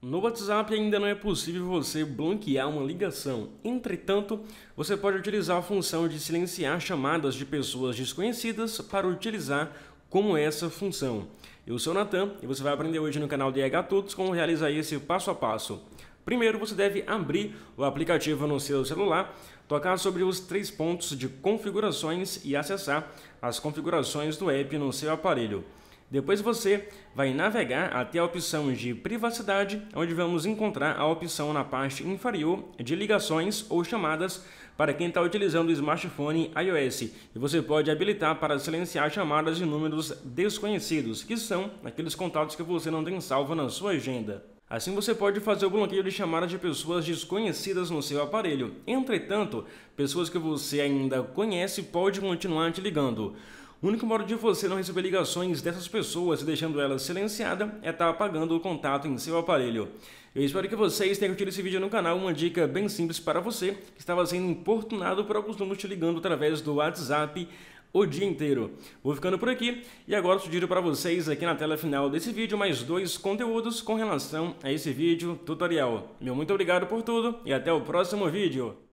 No WhatsApp ainda não é possível você bloquear uma ligação. Entretanto, você pode utilizar a função de silenciar chamadas de pessoas desconhecidas para utilizar como essa função. Eu sou o Natan e você vai aprender hoje no canal DH Tudos como realizar esse passo a passo. Primeiro, você deve abrir o aplicativo no seu celular, tocar sobre os três pontos de configurações e acessar as configurações do app no seu aparelho. Depois você vai navegar até a opção de privacidade, onde vamos encontrar a opção na parte inferior de ligações ou chamadas para quem está utilizando o smartphone iOS. E você pode habilitar para silenciar chamadas de números desconhecidos, que são aqueles contatos que você não tem salvo na sua agenda. Assim você pode fazer o bloqueio de chamadas de pessoas desconhecidas no seu aparelho. Entretanto, pessoas que você ainda conhece podem continuar te ligando. O único modo de você não receber ligações dessas pessoas deixando elas silenciada é estar tá apagando o contato em seu aparelho. Eu espero que vocês tenham curtido esse vídeo no canal, uma dica bem simples para você que estava sendo importunado por alguns números te ligando através do WhatsApp o dia inteiro. Vou ficando por aqui e agora sugiro para vocês aqui na tela final desse vídeo mais dois conteúdos com relação a esse vídeo tutorial. Meu muito obrigado por tudo e até o próximo vídeo.